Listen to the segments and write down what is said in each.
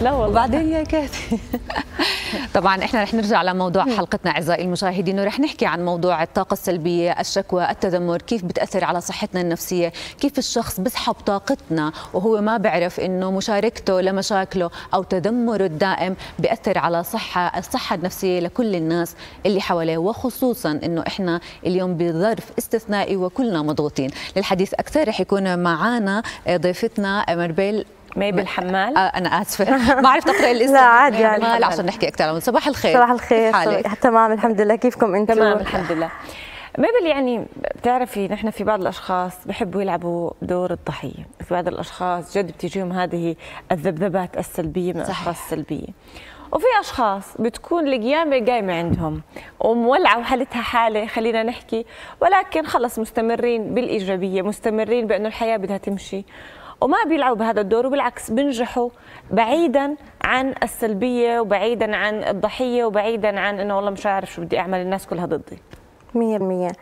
لا والله. وبعدين يا كاتي. طبعا إحنا رح نرجع لموضوع حلقتنا أعزائي المشاهدين ورح نحكي عن موضوع الطاقة السلبية الشكوى التذمر كيف بتأثر على صحتنا النفسية كيف الشخص بسحب طاقتنا وهو ما بيعرف إنه مشاركته لمشاكله أو تذمره الدائم بيأثر على صحة الصحة النفسية لكل الناس اللي حواليه وخصوصا إنه إحنا اليوم بظرف استثنائي وكلنا مضغوطين. للحديث أكثر رح يكون معنا ضيفتنا مربيل ميبل حمال آه أنا آسفة. ما عرفت أقرأ الاسم. لا عادي يعني حمال عشان نحكي أكثر. عنه صباح الخير. صباح الخير. تمام الحمد لله. كيفكم أنتم تمام الحمد لله. ميبل يعني بتعرفي نحن في بعض الأشخاص بحبوا يلعبوا دور الضحية. في بعض الأشخاص جد بتجيهم هذه الذبذبات السلبية من صحيح. الأشخاص السلبية. وفي أشخاص بتكون القيامة قايمة عندهم ومولعة وحالتها حالة خلينا نحكي ولكن خلص مستمرين بالإيجابية مستمرين بأنه الحياة بدها تمشي. وما بيلعبوا بهذا الدور وبالعكس بنجحوا بعيدا عن السلبية وبعيدا عن الضحية وبعيدا عن إنه والله مش عارف شو بدي أعمل الناس كلها ضدي. 100%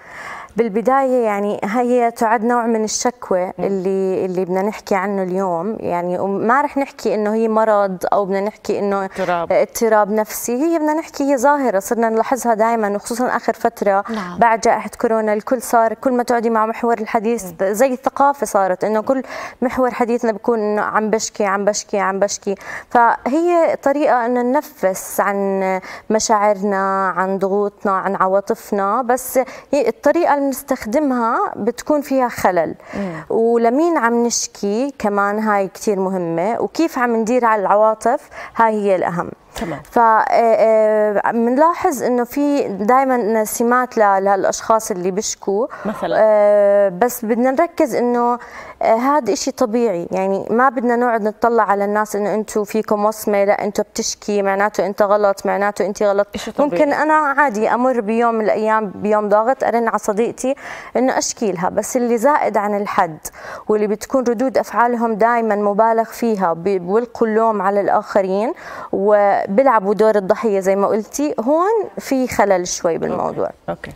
بالبداية يعني هي تعد نوع من الشكوى اللي اللي بدنا نحكي عنه اليوم. يعني ما رح نحكي إنه هي مرض أو بدنا نحكي إنه اضطراب. اضطراب نفسي. هي بدنا نحكي هي ظاهرة صرنا نلاحظها دائما وخصوصا آخر فترة نعم. بعد جائحة كورونا. الكل صار كل ما تقعدي مع محور الحديث زي الثقافة صارت إنه كل محور حديثنا بكون إنه عم بشكي عم بشكي عم بشكي. فهي طريقة إنه ننفس عن مشاعرنا عن ضغوطنا عن عواطفنا. بس هي الطريقة اللي بنستخدمها بتكون فيها خلل. ولمين عم نشكي كمان هاي كتير مهمة وكيف عم ندير على العواطف هاي هي الأهم. تمام. فبنلاحظ إنه في دائما سمات للاشخاص اللي بيشكوا مثلاً؟ آه، بس بدنا نركز إنه آه، هذا إشي طبيعي يعني ما بدنا نقعد نطلع على الناس إنه أنتم فيكم وصمة لا أنتم بتشكي معناته أنت غلط معناته أنت غلط. ممكن أنا عادي أمر بيوم من الأيام بيوم ضاغط أرن على صديقتي إنه أشكي لها بس اللي زائد عن الحد واللي بتكون ردود أفعالهم دائما مبالغ فيها بي- بيلقوا اللوم على الآخرين وبيلعبوا دور الضحية زي ما قلتي هون في خلل شوي بالموضوع. okay.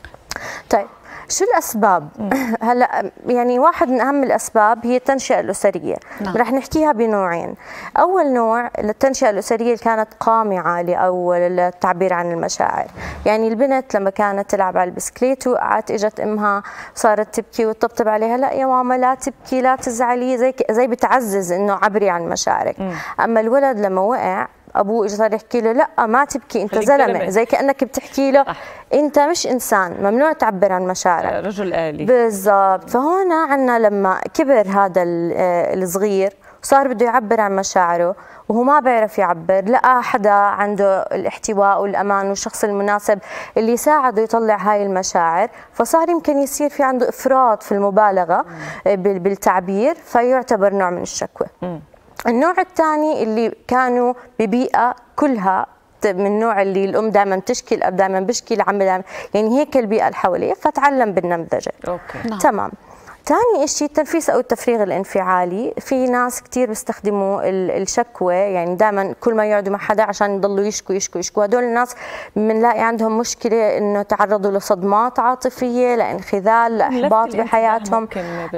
طيب شو الأسباب؟ هلا يعني واحد من أهم الأسباب هي التنشئة الأسرية. نعم. رح نحكيها بنوعين. أول نوع التنشئة الأسرية اللي كانت قامعه أو للتعبير عن المشاعر. يعني البنت لما كانت تلعب على البسكليت وقعت إجت أمها صارت تبكي وتطبطب عليها لا يا ماما لا تبكي لا تزعلي. زي زي بتعزز إنه عبري عن مشاعرك. أما الولد لما وقع ابوه اجى صار يحكي له لا ما تبكي أنت زلمة. زي كأنك بتحكي له صح. أنت مش إنسان ممنوع تعبر عن مشاعرك. رجل آلي. بالضبط. فهون عنا لما كبر هذا آه، الصغير وصار بده يعبر عن مشاعره وهو ما بيعرف يعبر لقى حدا عنده الاحتواء والأمان والشخص المناسب اللي يساعده يطلع هاي المشاعر. فصار يمكن يصير في عنده إفراط في المبالغة آه، بال- بالتعبير فيعتبر نوع من الشكوى. النوع الثاني اللي كانوا ببيئة كلها من النوع اللي الأم دائما بتشكي الأب دائما بيشكي العم دائما يعني هيك البيئة اللي حواليه فتعلم بالنمذجة. أوكي. نعم. تمام. ثاني شيء التنفيس أو التفريغ الانفعالي. في ناس كثير بيستخدموا ال- الشكوى يعني دائما كل ما يقعدوا مع حدا عشان يضلوا يشكوا يشكوا يشكوا. هدول الناس بنلاقي عندهم مشكلة إنه تعرضوا لصدمات عاطفية لإنخذال لإحباط بحياتهم.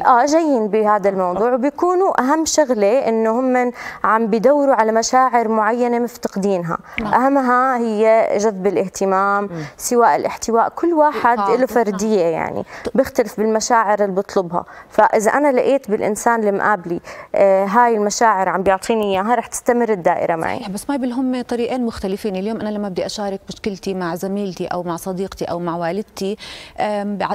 آه جايين بهذا الموضوع. وبيكونوا أهم شغلة إنه هم عم بدوروا على مشاعر معينة مفتقدينها. أهمها هي جذب الاهتمام سواء الاحتواء. كل واحد له نعم. فردية يعني. بيختلف بالمشاعر اللي بطلبها فإذا أنا لقيت بالإنسان اللي مقابلي آه هاي المشاعر عم بيعطيني إياها رح تستمر الدائرة معي. صحيح بس ما هم طريقين مختلفين. اليوم أنا لما بدي أشارك مشكلتي مع زميلتي أو مع صديقتي أو مع والدتي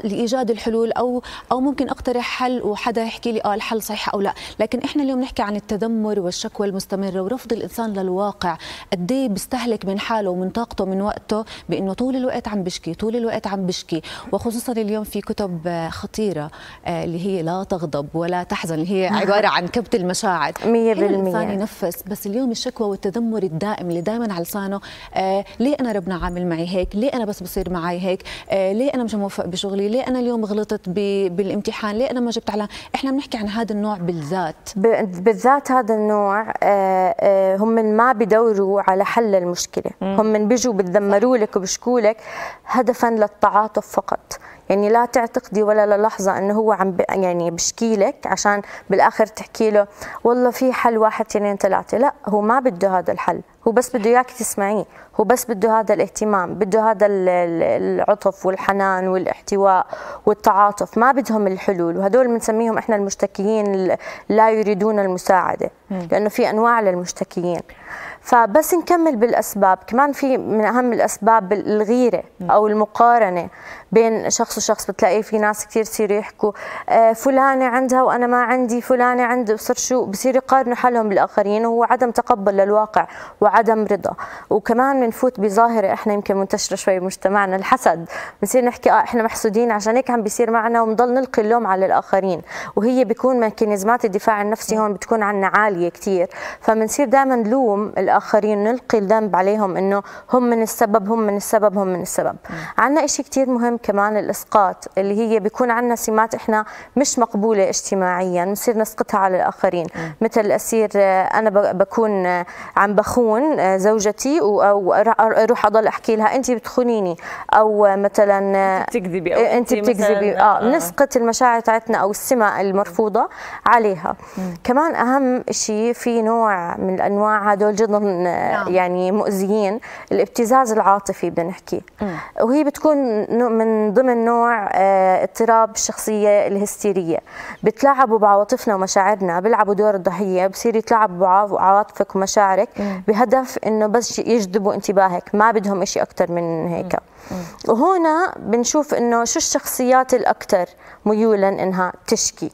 لإيجاد الحلول أو أو ممكن أقترح حل وحدا يحكي لي آه الحل صحيح أو لا. لكن إحنا اليوم نحكي عن التذمر والشكوى المستمرة ورفض الإنسان للواقع. قد إيه بيستهلك من حاله ومن طاقته من وقته بإنه طول الوقت عم بشكي طول الوقت عم بشكي وخصوصا اليوم في كتب آه، خطيرة آه، اللي هي لا تغضب ولا تحزن هي عبارة عن كبت المشاعر. مية حلو الانسان بالمية. ينفس بس اليوم الشكوى والتذمر الدائم اللي دائما على لسانه آه ليه أنا ربنا عامل معي هيك؟ ليه أنا بس بصير معي هيك؟ آه ليه أنا مش موفق بشغلي؟ ليه أنا اليوم غلطت بالامتحان؟ ليه أنا ما جبت على؟ إحنا بنحكي عن هذا النوع بالذات. بالذات هذا النوع آه، آه، هم من ما بدوروا على حل المشكلة. هم من بيجوا بتذمروا لك وبشكوا لك هدفا للتعاطف فقط. يعني لا تعتقدي ولا للحظه إنه هو عم. يعني بشكي لك عشان بالآخر تحكي له والله في حل واحد اثنين ثلاثة لا هو ما بده هذا الحل هو بس بده إياك تسمعيه. هو بس بده هذا الاهتمام بده هذا العطف والحنان والاحتواء والتعاطف. ما بدهم الحلول وهدول بنسميهم إحنا المشتكيين لا يريدون المساعدة لأنه في أنواع للمشتكيين. فبس نكمل بالأسباب. كمان في من أهم الأسباب الغيرة أو المقارنة بين شخص وشخص. بتلاقي في ناس كثير يصيروا يحكوا آه، فلانة عندها وأنا ما عندي فلانة عنده بصير شو؟ بصير يقارنوا حالهم بالآخرين وهو عدم تقبل للواقع. وعدم رضا. وكمان بنفوت بظاهرة إحنا يمكن منتشرة شوي بمجتمعنا الحسد. بنصير نحكي آه إحنا محسودين. عشان هيك عم بيصير معنا ونضل نلقي اللوم على الآخرين. وهي بيكون ميكانيزمات الدفاع النفسي هون بتكون عنا عالية كثير فبنصير دائما نلوم الآخرين نلقي الذنب عليهم إنه هم من السبب هم من السبب هم من السبب. عندنا شيء كثير مهم كمان الإسقاط اللي هي بيكون عندنا سمات إحنا مش مقبولة اجتماعيا. بنصير نسقطها على الآخرين. مثل أسير آه، أنا بكون آه، عم بخون آه، زوجتي أو أروح أضل أحكي لها انت بتخونيني أو مثلا انت بتكذبي أو انت بتكذبي. آه. بنسقط المشاعر تاعتنا أو السمة المرفوضة عليها. م. كمان أهم شيء في نوع من الأنواع هدول جدا نعم. يعني مؤذيين الابتزاز العاطفي بدنا نحكي وهي بتكون من ضمن نوع آه، اضطراب الشخصيه الهستيرية. بتلاعبوا بعواطفنا ومشاعرنا بيلعبوا دور الضحية بصير يتلاعبوا بعواطفك ومشاعرك بهدف إنه بس يجذبوا انتباهك ما بدهم شيء أكثر من هيك. وهنا بنشوف إنه شو الشخصيات الاكثر ميولا إنها تشكي.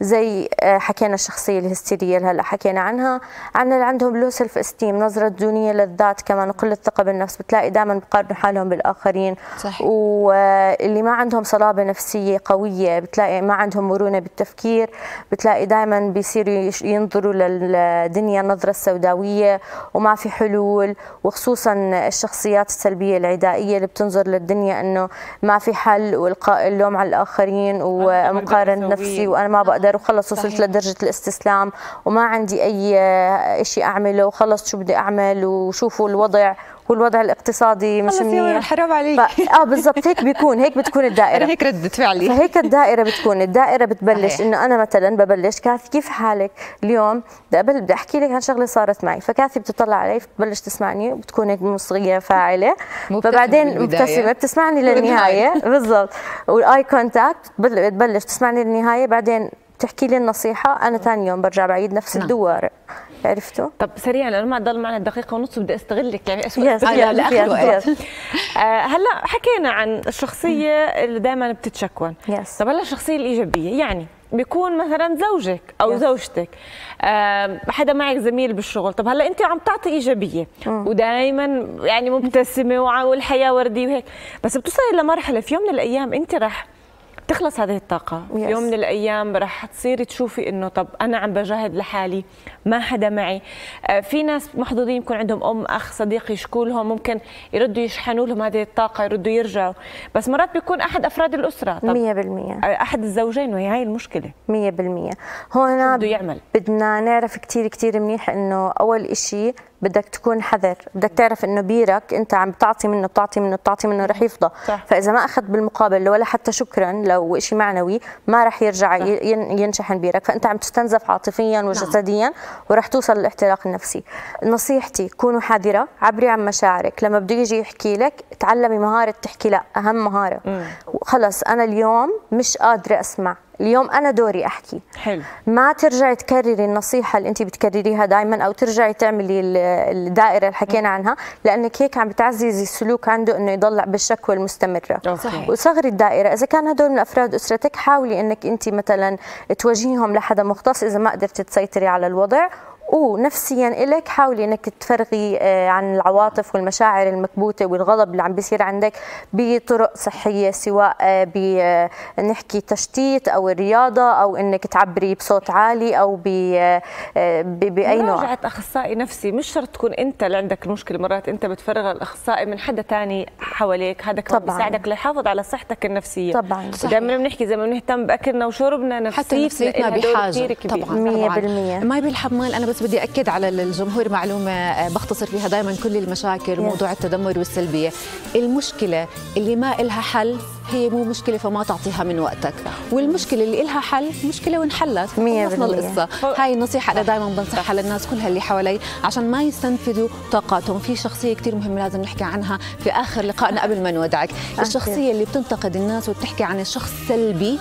زي آه، حكينا الشخصية الهستيرية اللي هلا حكينا عنها. عن اللي عندهم لو سيلف استيم نظرة دونية للذات كمان وقله ثقه بالنفس. بتلاقي دائما بقارنوا حالهم بالآخرين. صح. واللي ما عندهم صلابة نفسية قوية بتلاقي ما عندهم مرونة بالتفكير. بتلاقي دائما بيصيروا ينظروا للدنيا النظره السوداويه وما في حلول. وخصوصا الشخصيات السلبية العدائية اللي بتنظر للدنيا إنه ما في حل والقاء اللوم على الآخرين ومقارنة نفسي وأنا ما بقدر أقدر وخلص وصلت لدرجة الاستسلام وما عندي أي شيء أعمله وخلص شو بدي أعمل وشوفوا الوضع والوضع الاقتصادي مش منيح حرام عليك. آه بالضبط هيك بيكون هيك بتكون الدائرة. هيك ردة فعلي. فهيك الدائرة بتكون. الدائرة بتبلش إنه أنا مثلا ببلش كاثي كيف حالك اليوم؟ بدي بدي أحكي لك عن شغلة صارت معي. فكاثي بتطلع علي بتبلش تسمعني وبتكون هيك مصغيه فاعلة. فبعدين مبتسمة بتسمعني للنهاية. بالضبط. وال eye contact بتبلش تسمعني للنهاية. بعدين بتحكي لي النصيحة. أنا ثاني يوم برجع بعيد نفس نعم. الدوار. عرفتوا؟ طب سريعا لأنه ما ضل معنا دقيقة ونص بدي استغلك يعني اسوء آه، هلا حكينا عن الشخصية اللي دائما بتتشكون yes طب هلا الشخصية الإيجابية يعني بيكون مثلا زوجك أو yes. زوجتك آه حدا معك زميل بالشغل. طب هلا أنت عم تعطي إيجابية ودائما يعني مبتسمة والحياة وردية وهيك. بس بتوصلي لمرحلة في يوم من الأيام أنت رح تخلص هذه الطاقة yes. في يوم من الأيام رح تصيري تشوفي إنه طب أنا عم بجاهد لحالي ما حدا معي. آه، في ناس محظوظين يكون عندهم أم أخ صديق يشكوا لهم ممكن يردوا يشحنوا لهم هذه الطاقة يردوا يرجعوا. بس مرات بيكون أحد أفراد الأسرة. طب 100% أحد الزوجين وهي هاي المشكلة 100% هون بده يعمل؟ بدنا نعرف كثير كثير منيح إنه أول إشي بدك تكون حذر بدك تعرف إنه بيرك أنت عم تعطي منه بتعطي منه بتعطي منه رح يفضى. صح. فإذا ما أخذ بالمقابل ولا حتى شكرا لو شيء معنوي ما رح يرجع صح. ينشحن بيرك. فأنت عم تستنزف عاطفيا نعم. وجسديا ورح توصل للاحتراق النفسي. نصيحتي كونوا حذرة عبري عن مشاعرك. لما بده يجي يحكي لك تعلمي مهارة تحكي. لا أهم مهارة. خلص أنا اليوم مش قادرة أسمع. اليوم أنا دوري أحكي. حلو. ما ترجعي تكرري النصيحة اللي انت بتكرريها دائما أو ترجعي تعملي الدائرة اللي حكينا عنها لأنك هيك عم بتعززي السلوك عنده إنه يضل بالشكوى المستمرة. صحيح. وصغري الدائرة. إذا كان هدول من أفراد أسرتك حاولي إنك انت مثلا توجهيهم لحدا مختص إذا ما قدرتي تسيطري على الوضع ونفسيا إلك حاولي إنك تفرغي آه، عن العواطف والمشاعر المكبوتة والغضب اللي عم بيصير عندك بطرق صحية سواء آه، بنحكي تشتيت أو الرياضة أو إنك تعبري بصوت عالي أو آه، بأي نوع. مراجعة أخصائي نفسي مش شرط تكون أنت اللي عندك المشكلة مرات أنت بتفرغ الأخصائي من حدا ثاني حواليك هذا كمان بيساعدك ليحافظ على صحتك النفسية. طبعا دائما بنحكي زي ما بنهتم بأكلنا وشربنا نفسيتنا حتى نفسيتنا بحاجة. طبعا. 100% ما بالحمال أنا بس بدي أكد على الجمهور معلومة آه، بختصر فيها دائما كل المشاكل وموضوع التدمر والسلبية. المشكلة اللي ما إلها حل هي مو مشكلة فما تعطيها من وقتك. والمشكلة اللي إلها حل مشكلة وانحلت مية خلصنا. القصة. هاي النصيحة أنا دائما بنصحها للناس كلها اللي حوالي عشان ما يستنفذوا طاقاتهم. في شخصية كثير مهمة لازم نحكي عنها في آخر لقائنا قبل ما نودعك. الشخصية اللي بتنتقد الناس وبتحكي عن الشخص سلبي.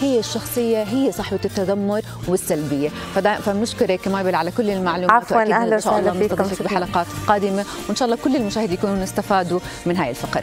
هي الشخصية هي صاحبه التذمر والسلبية. فدا فبنشكرك مايبل على كل المعلومات. عفواً، الله وسهلا فيكم. بحلقات قادمة. وإن شاء الله كل المشاهدين يكونوا استفادوا من هاي الفقرة.